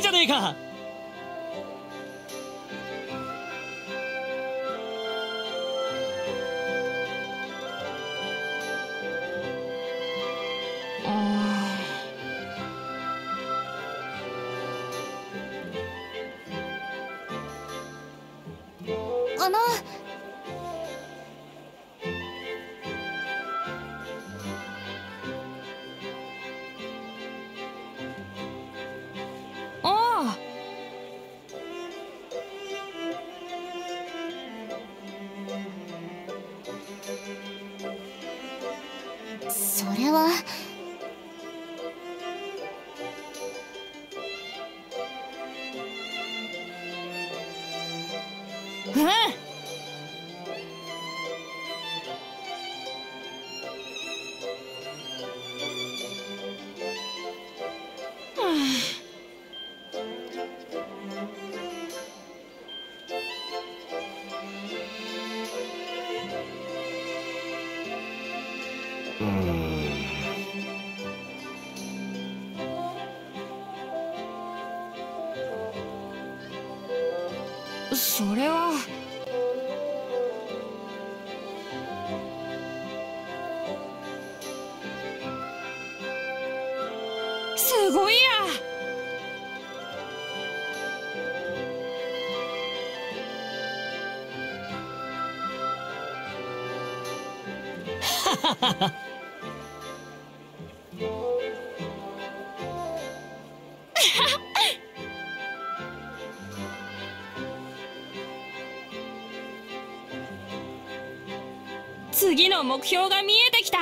じゃねえか。次の目標が見えてきた。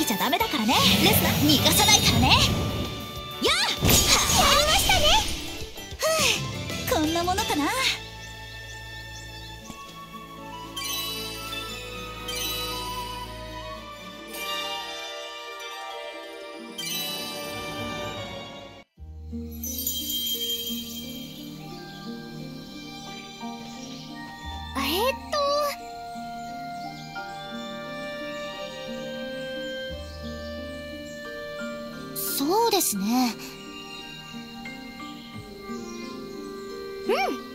ぎちゃダメだからね。レスナ逃がさないそうですね。うん。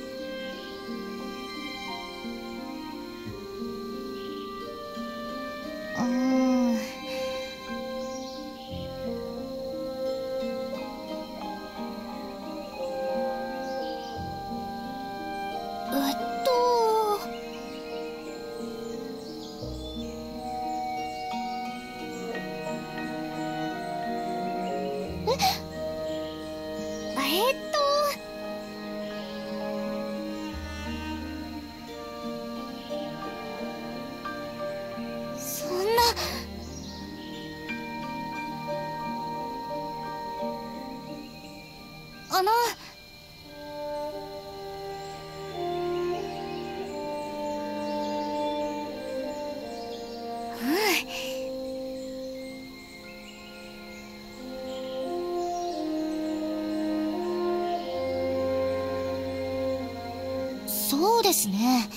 ですね。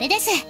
れです。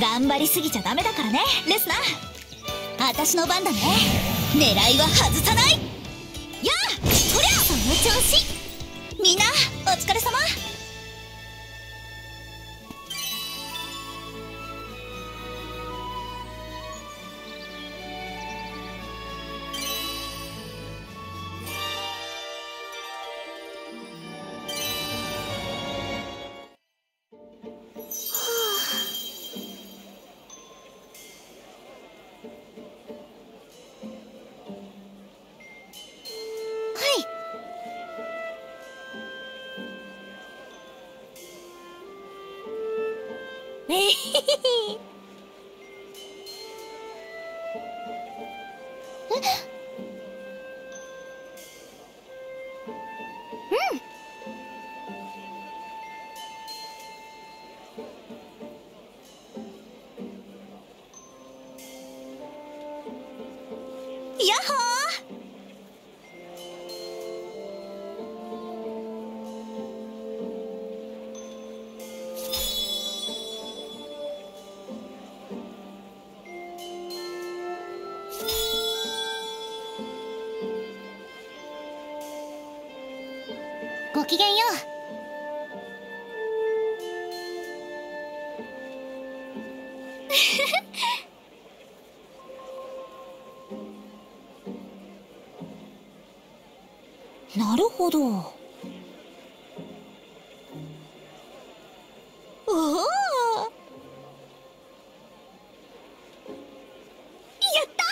頑張りすぎちゃダメだからね。レスナー私の番だね。狙いは外さない。やあそりゃその調子。みんなお疲れ様。ど。おおやった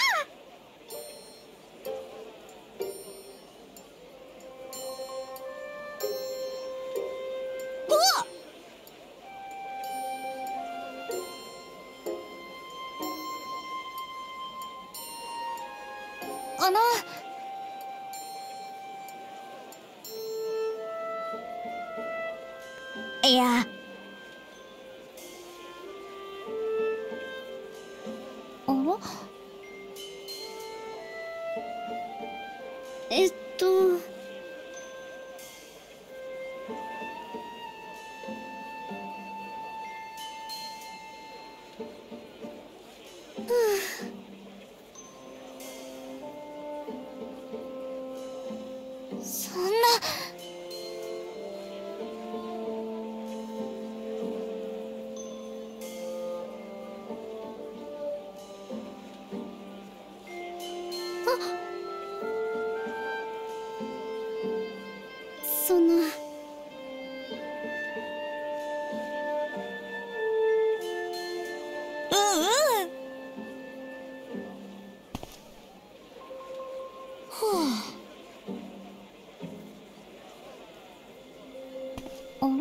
おあのいや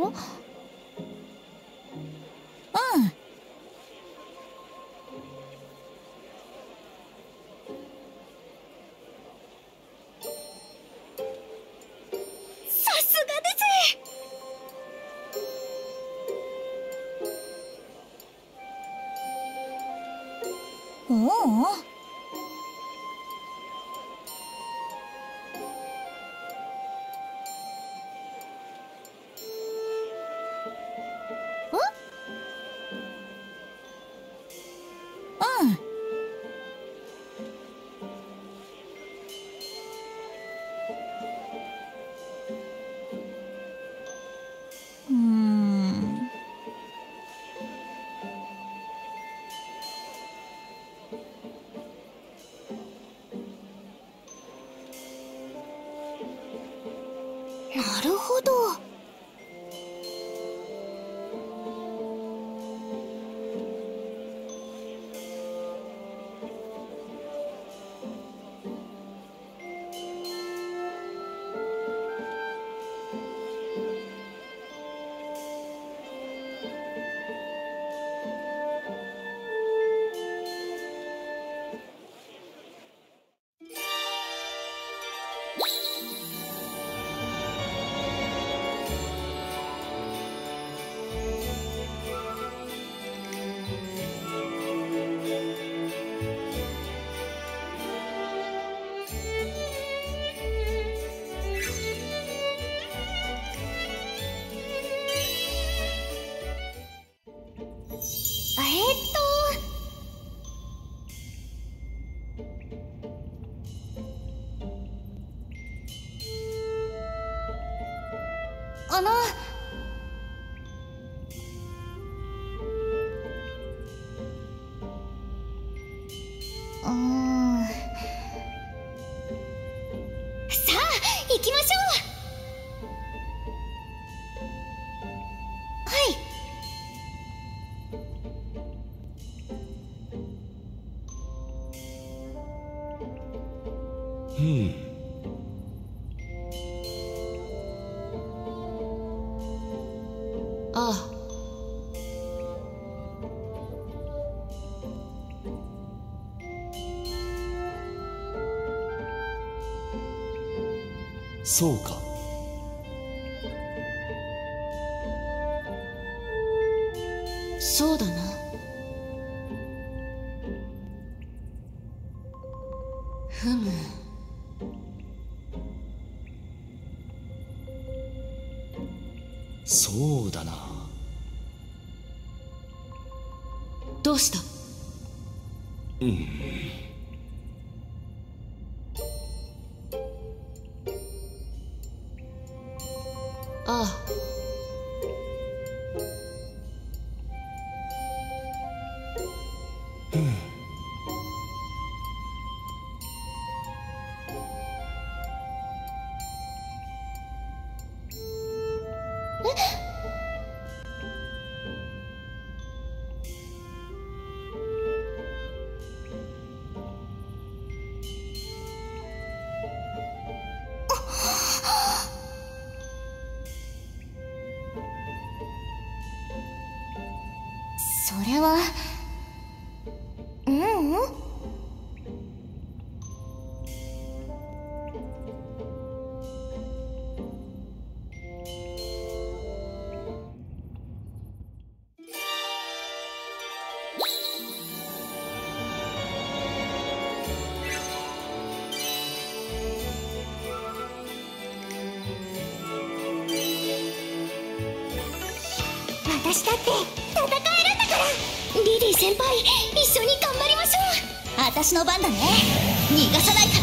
うん。さすがです。おお。そうか。私だって戦えるんだから。リリー先輩一緒に頑張りましょう。私の番だね。逃がさないから。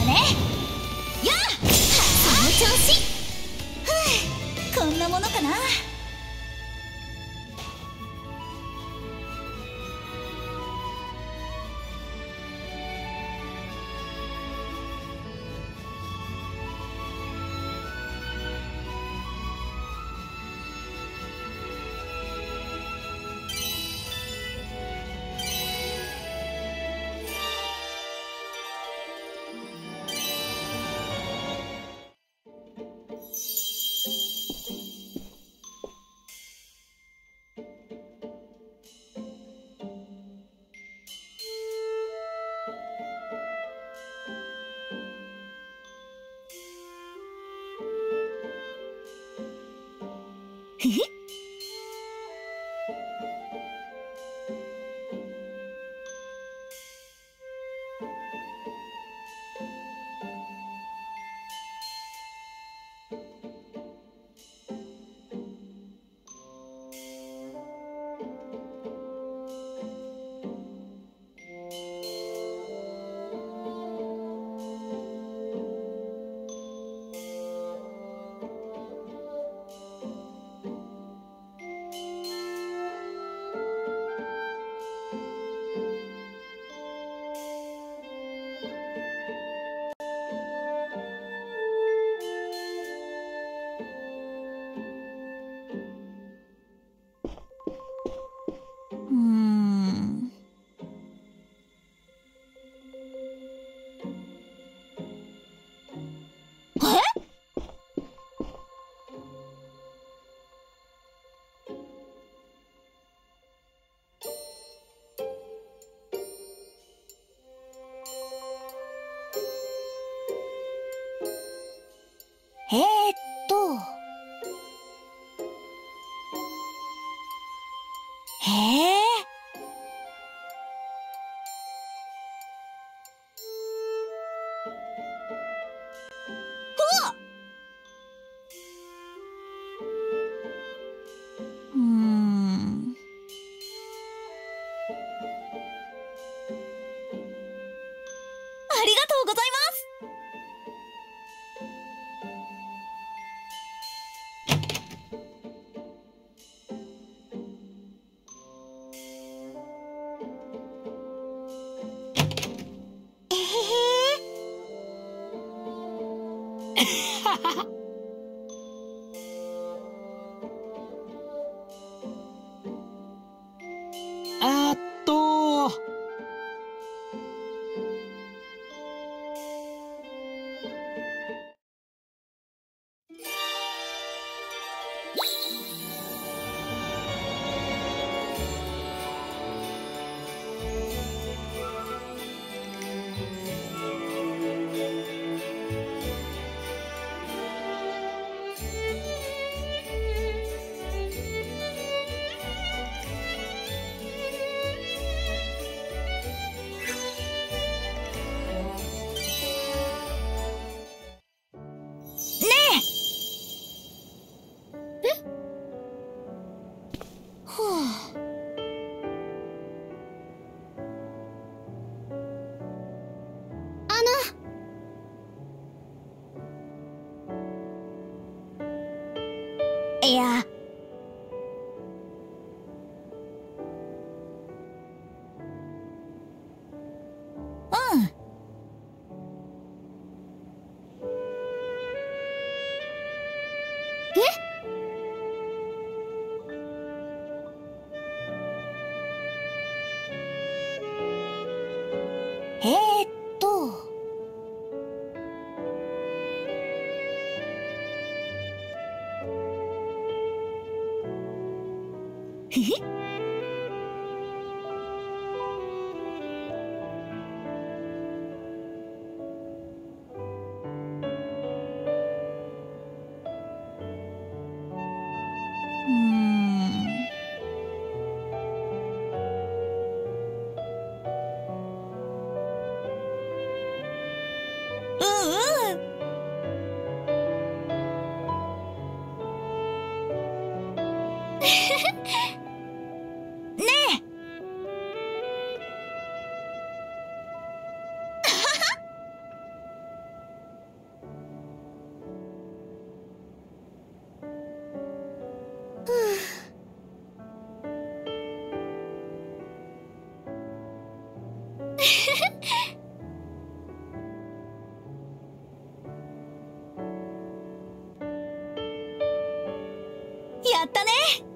やったね。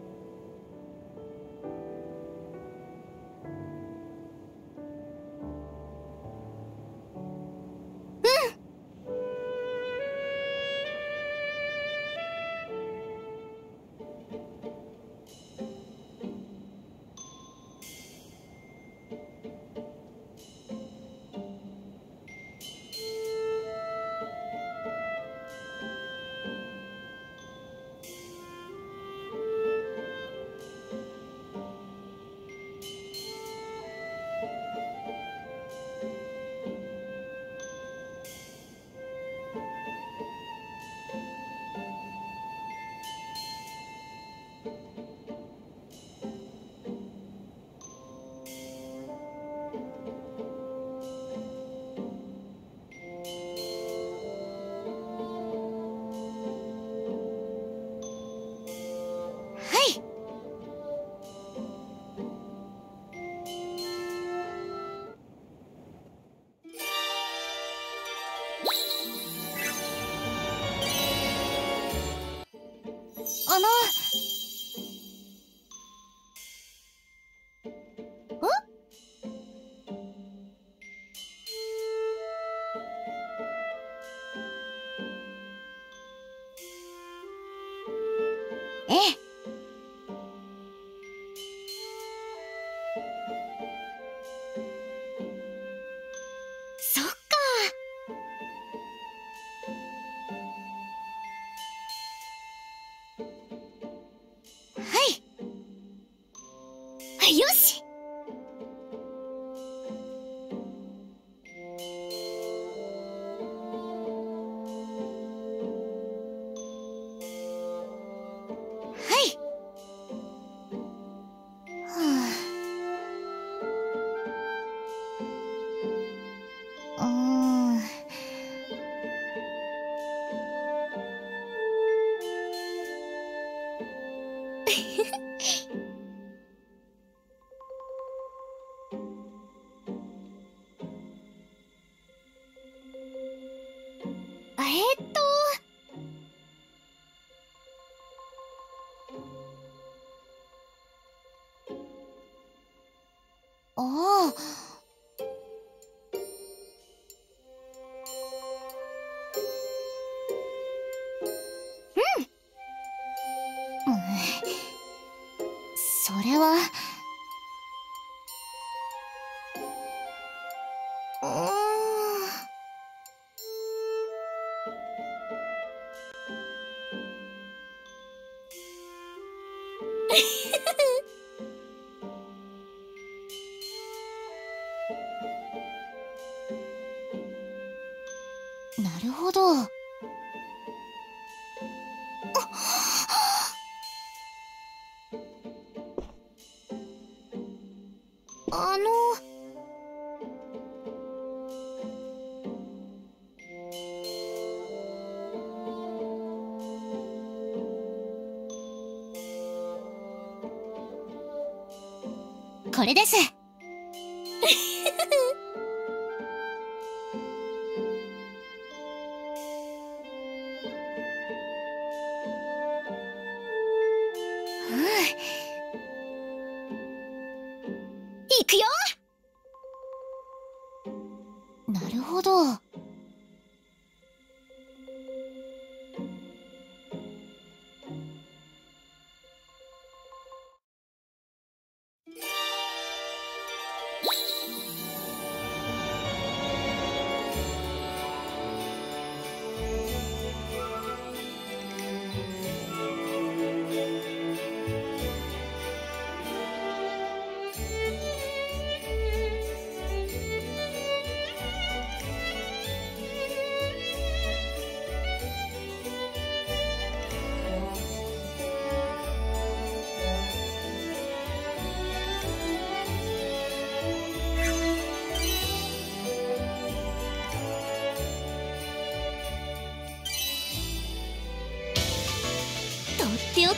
これです。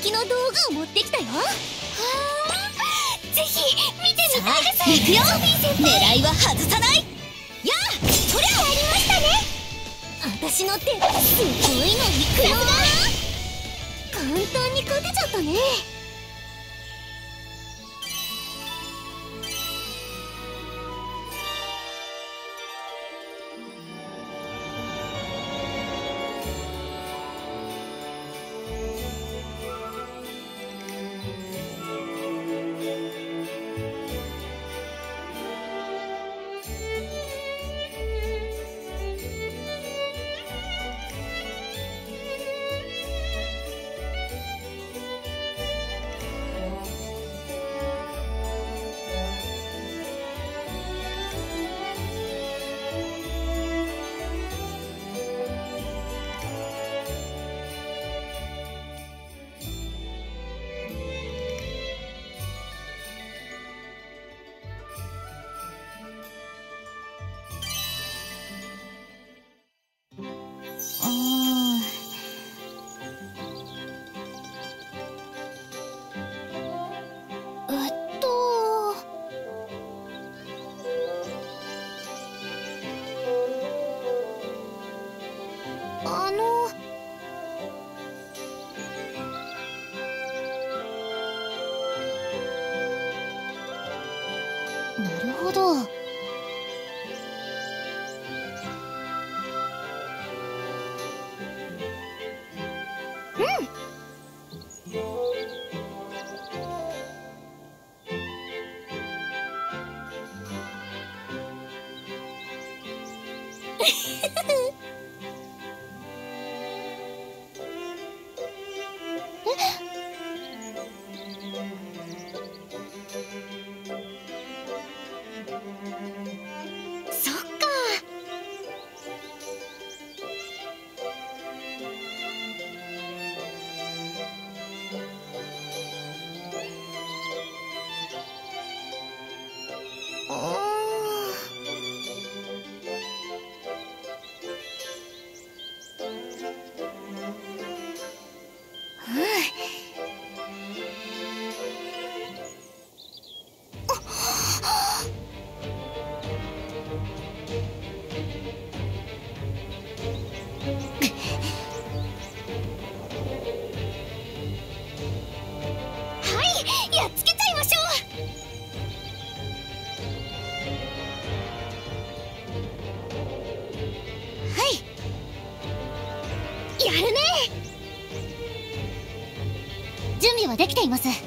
きの道具を持ってきたよ。ぜひ見てみたいです。行くよ。狙いは外さない。やあそりゃやりましたね。私の手すごいの行くよ簡単に勝てちゃったねほど。きています。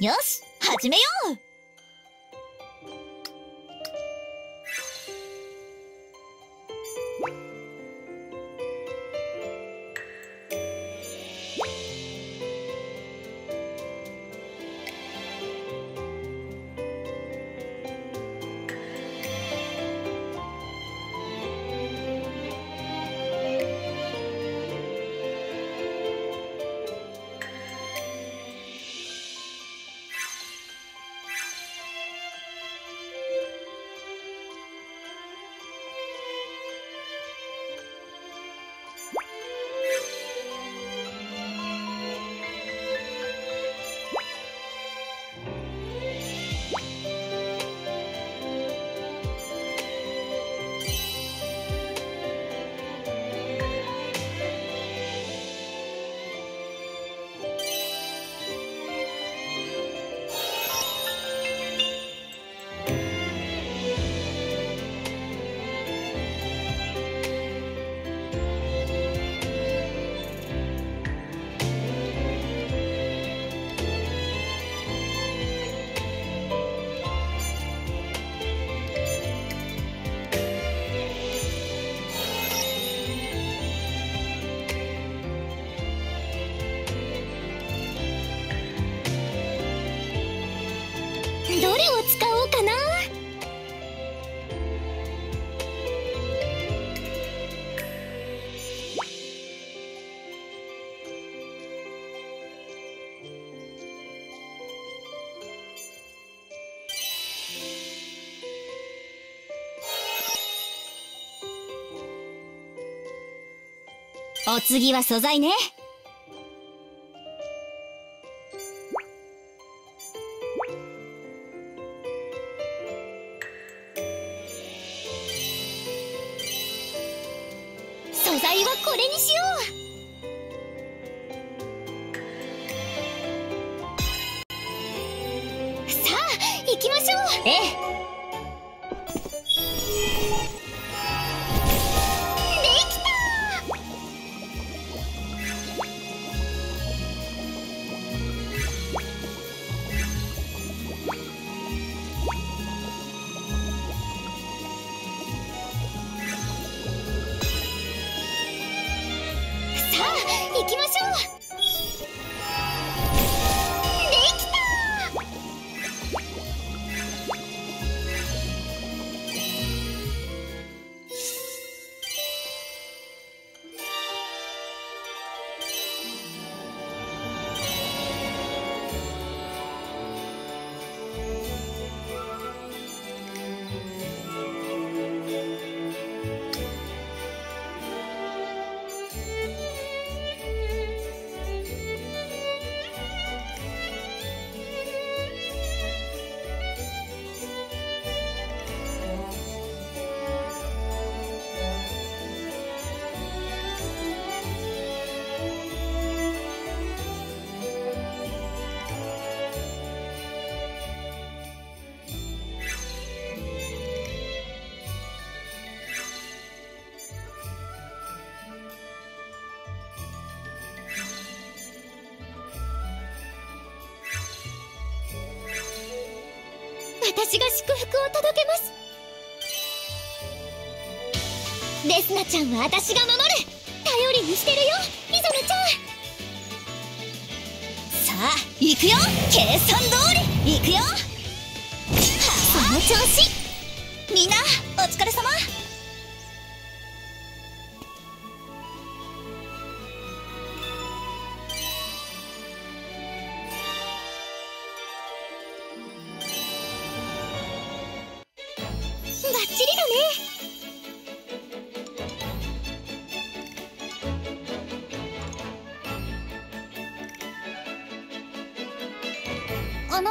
よし始めよう。お次は素材ね。素材はこれにしよう。さあ行きましょう。ええ。私が祝福を届けます。デスナちゃんは私が守る。頼りにしてるよイゾナちゃん。さあ行くよ。計算通り。行くよ。その調子。みんなお疲れ様。あの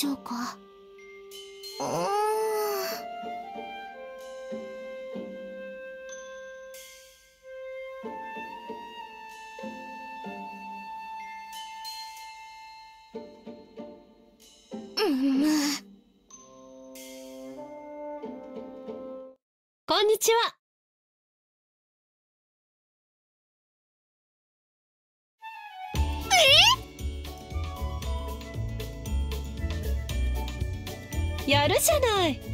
しょうか？るじゃない。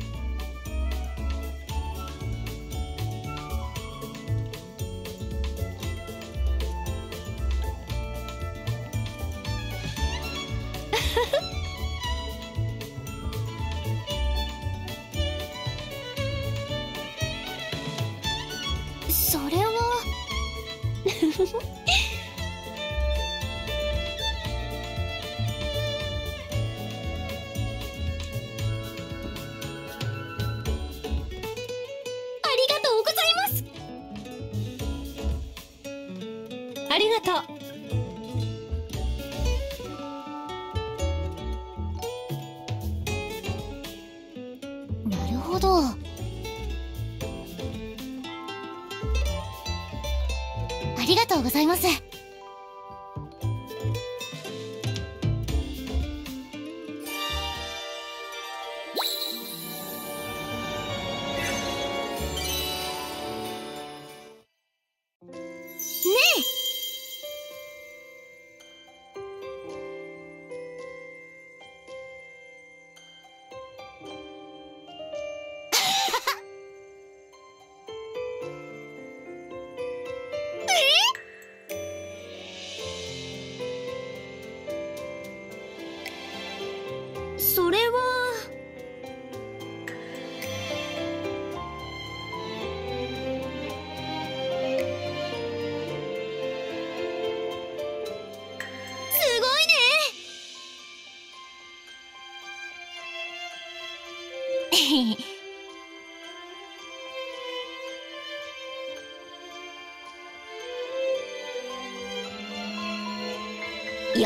ありがとう。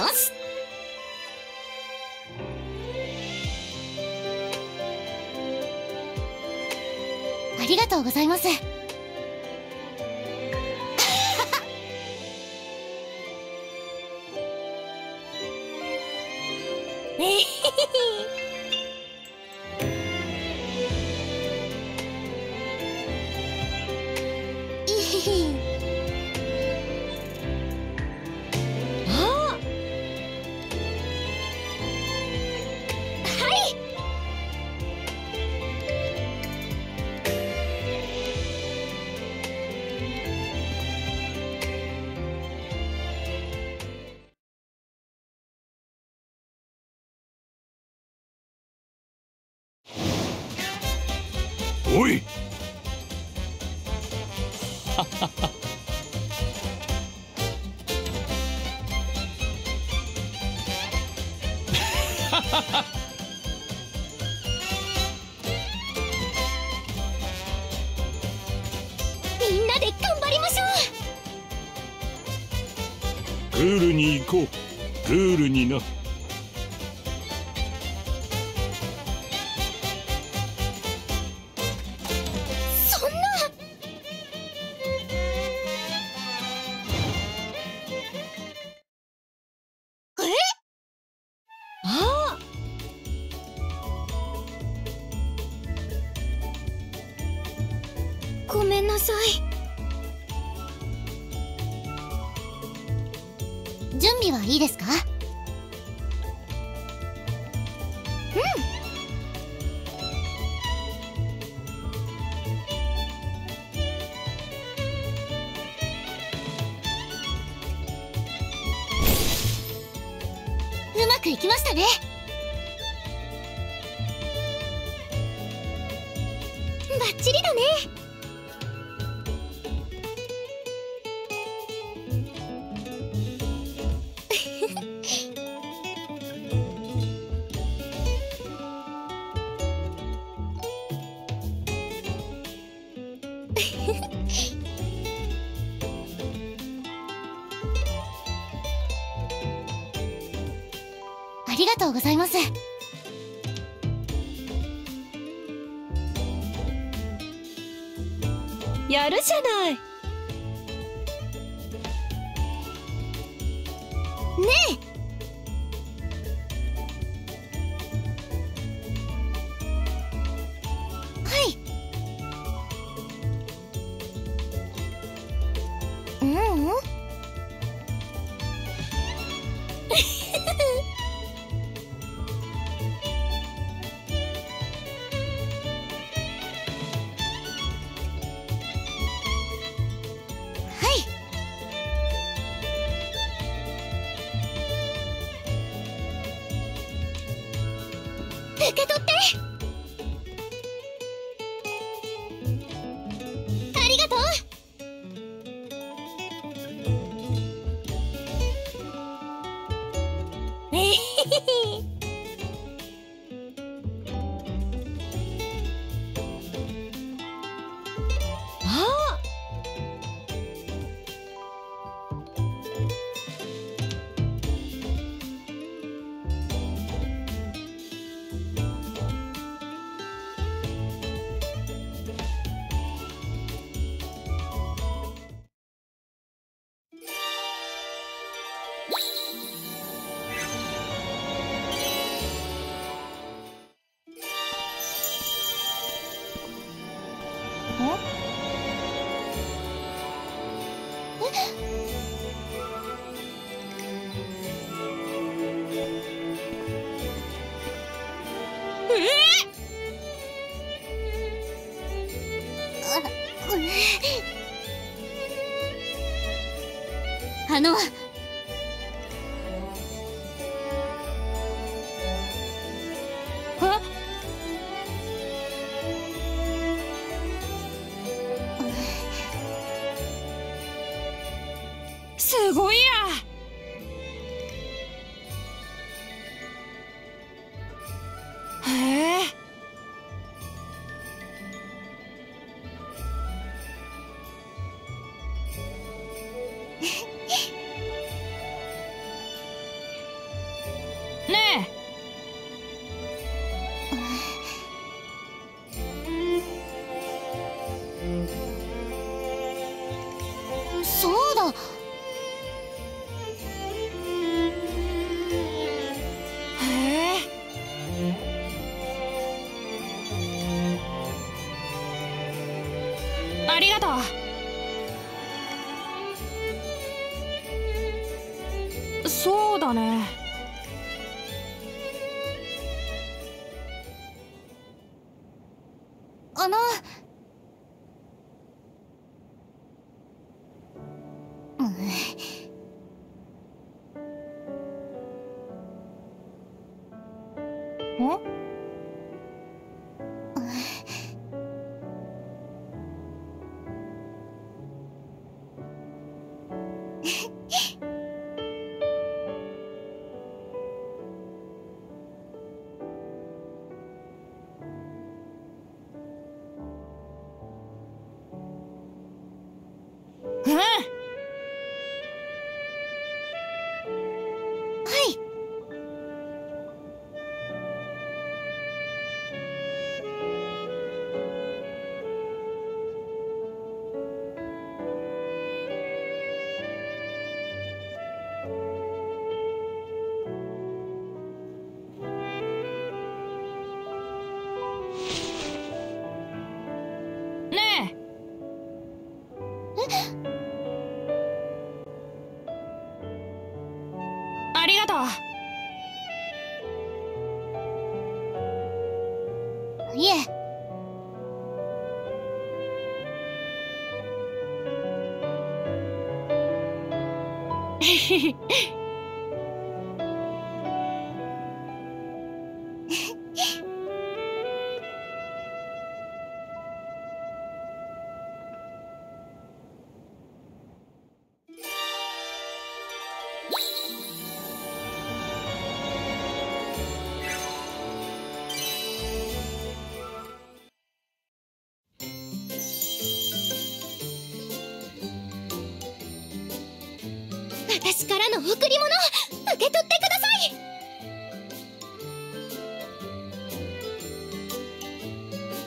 よしありがとうございます。おい。みんなで頑張りましょう。ールに行こう。ルールにな。はい。あのだ。いえ。ヘ からの贈り物受け取ってください。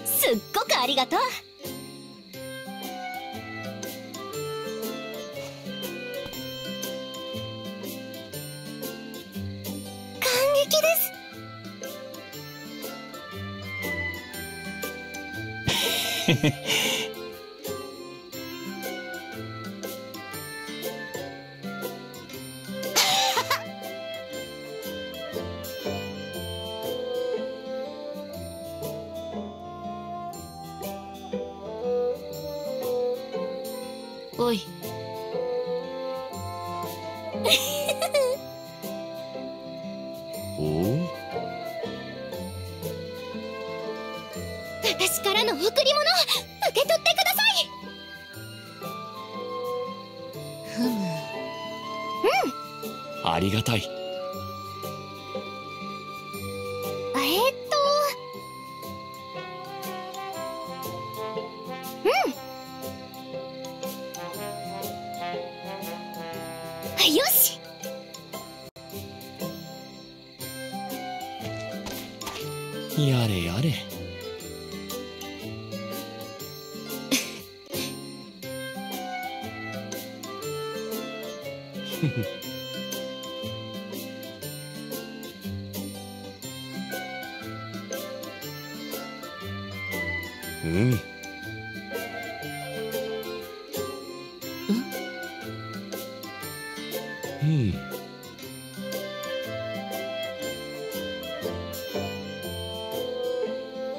すっごくありがとう。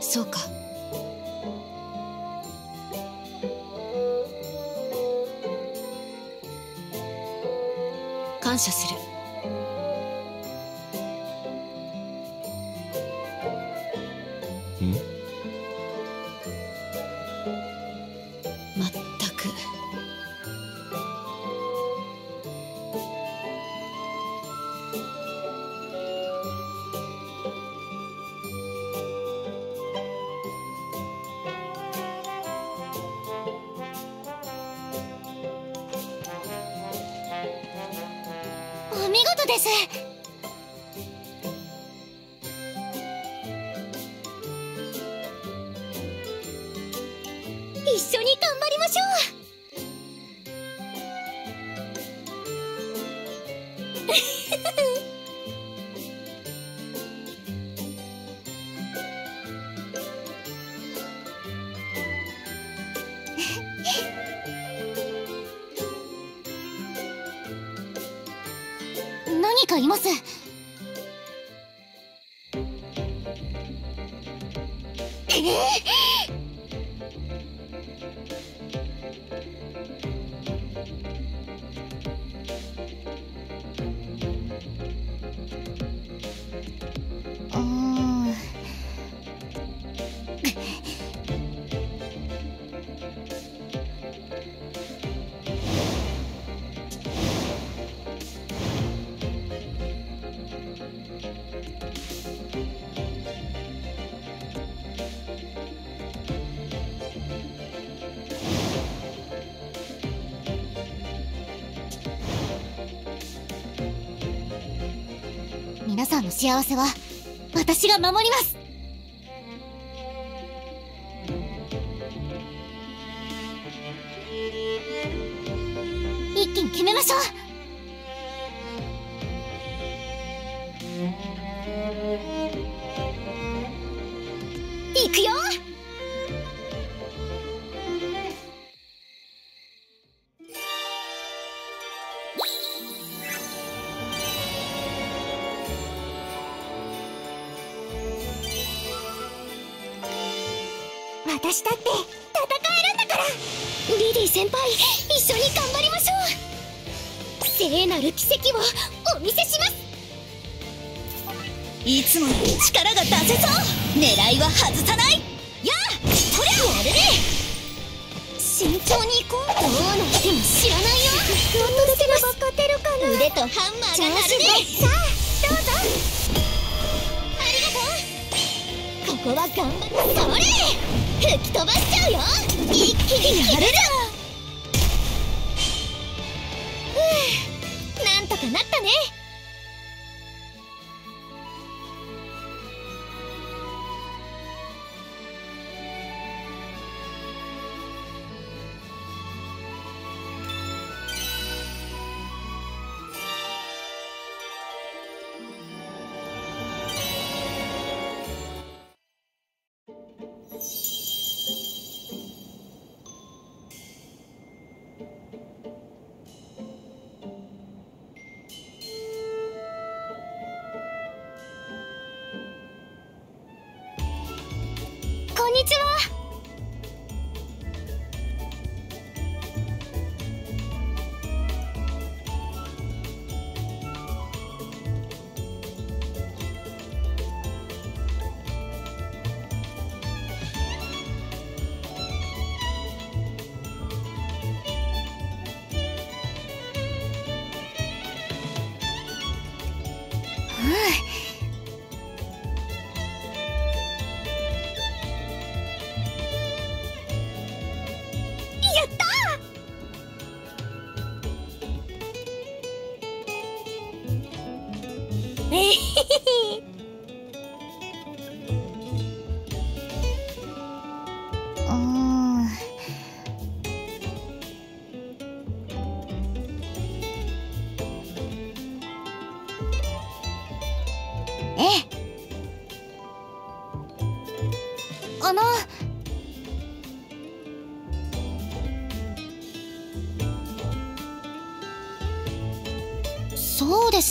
そうか感謝する。幸せは私が守ります。一気に決めましょう。なる奇跡をお見せします。いつもより力が出せそう。狙いは外さない。やあとりゃやるね。慎重に行こうどうなっても知らないよ。私が勝てるかな。腕とハンマーが鳴るね。さあどうぞ。ありがとうここは頑張ってそれ。吹き飛ばしちゃうよ。一気にやる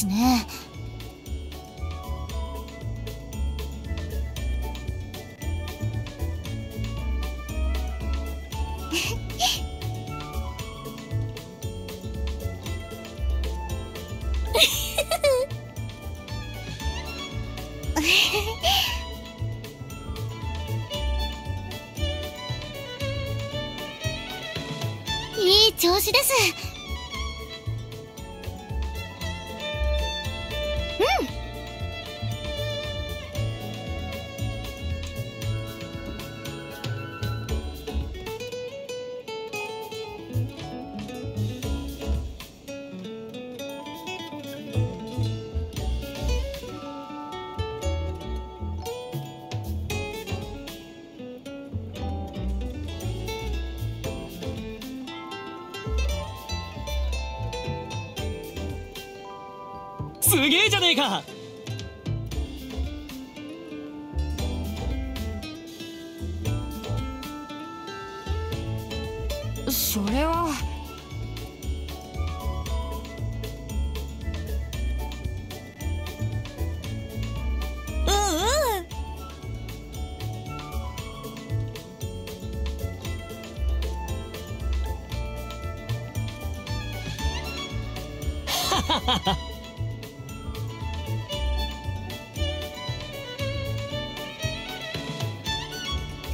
ですね。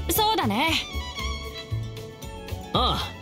そうだね。ああ。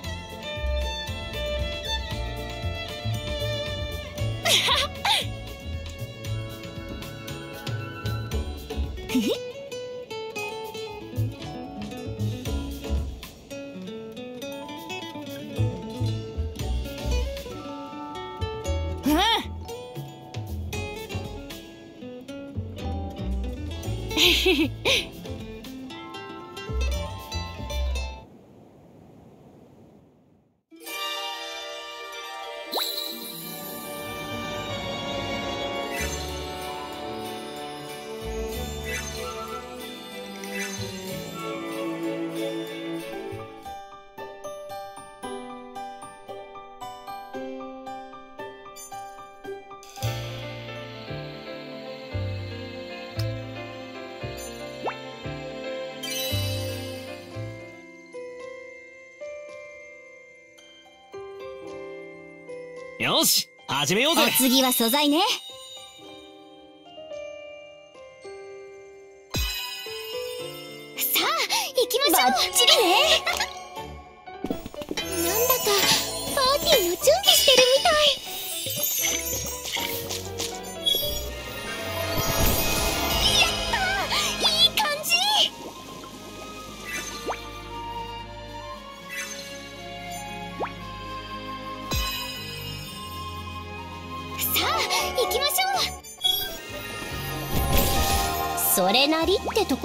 始めようぜ。お次は素材ね。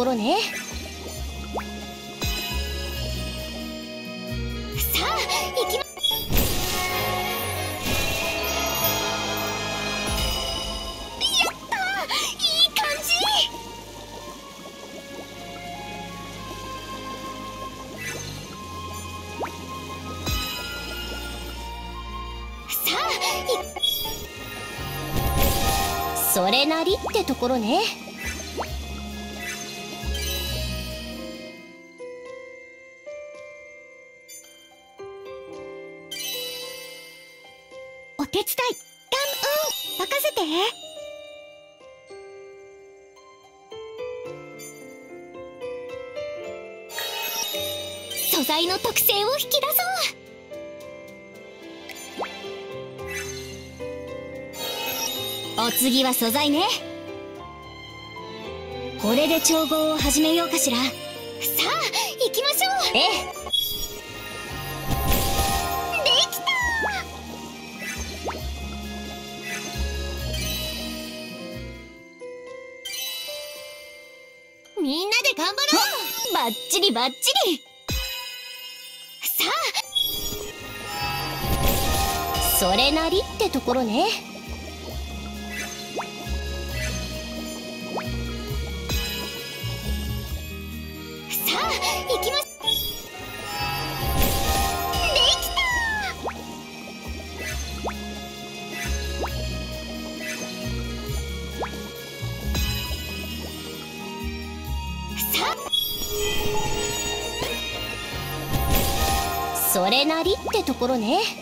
ころねさあ行きまそれなりってところね。素材の特性を引き出そう。お次は素材ね。これで調合を始めようかしら。さあ行きましょう。ええ。できたみんなで頑張ろう。バッチリバッチリそれなりってところね。さあ行きます。できた！さあ。それなりってところね。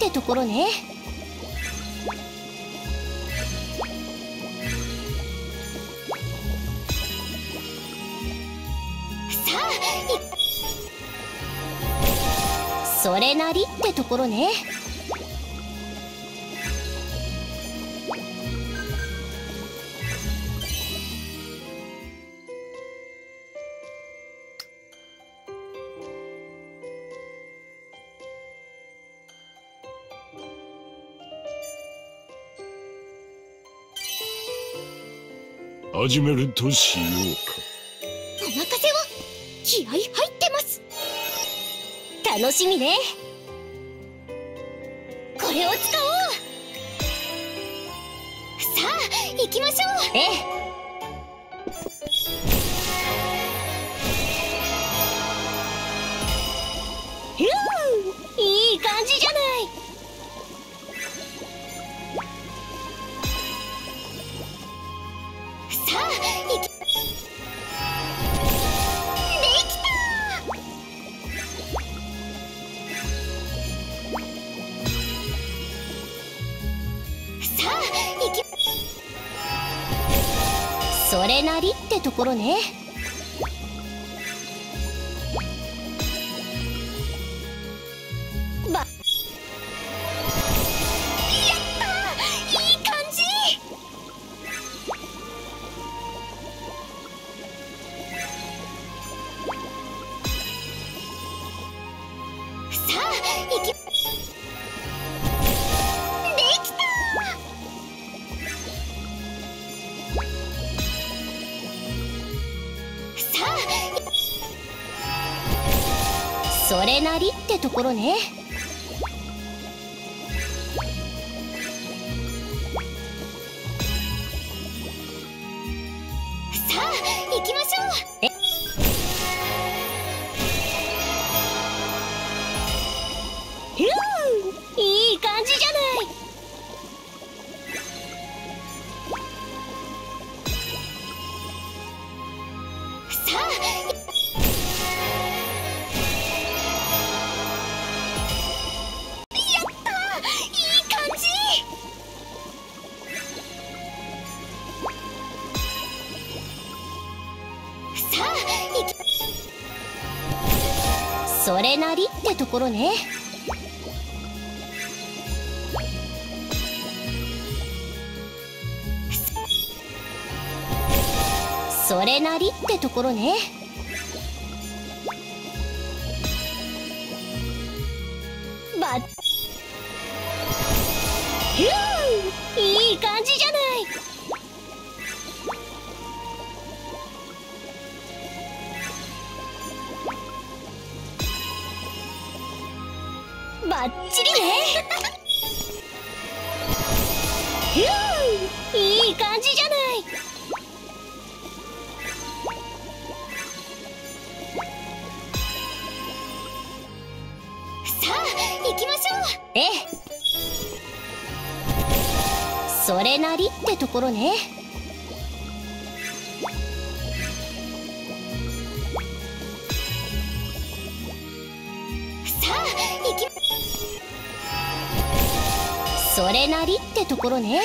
ってところね。さあいそれなりってところね。始めるとしようか。お任せを。気合入ってます。楽しみね。これを使おう。さあ行きましょう。ええそれなりってところね。ころねそれなりってところね。きましょう。ええ。それなりってところね。さあ行きそれなりってところね。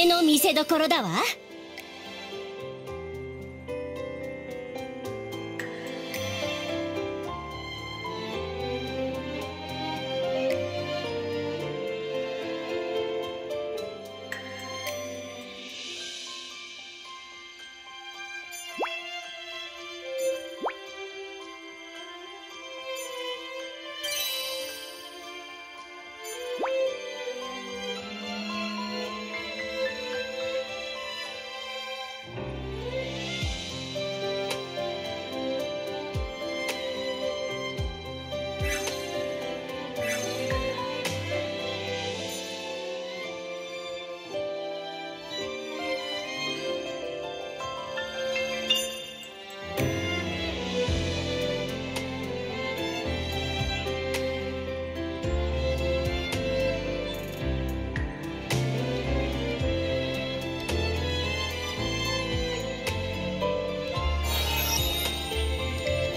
腕の見せどころだわ。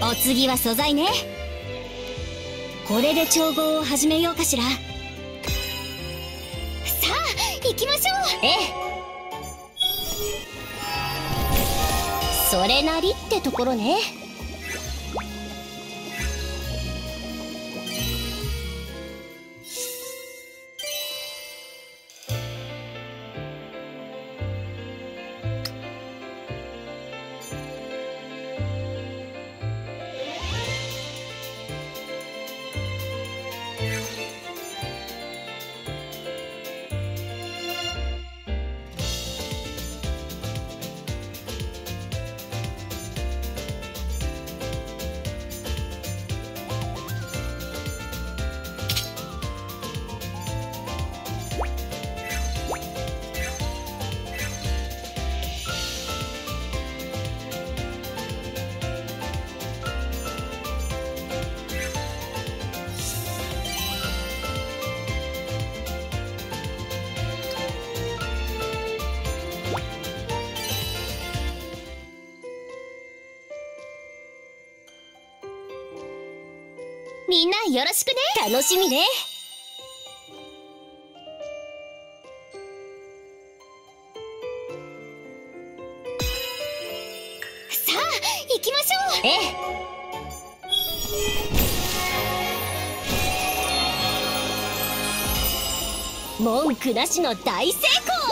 お次は素材ね。これで調合を始めようかしら。さあ行きましょう。ええ。それなりってところね楽しみね。さあ行きましょう。ええ。文句なしの大成功